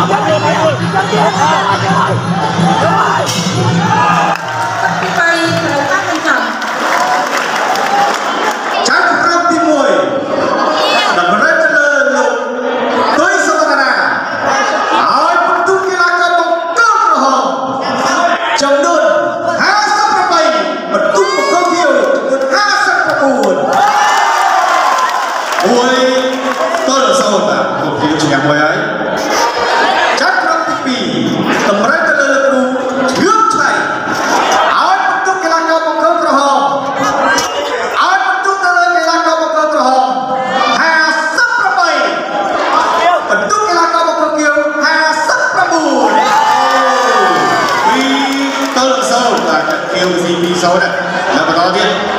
I'm yêu cái gì xấu này là mà đó biết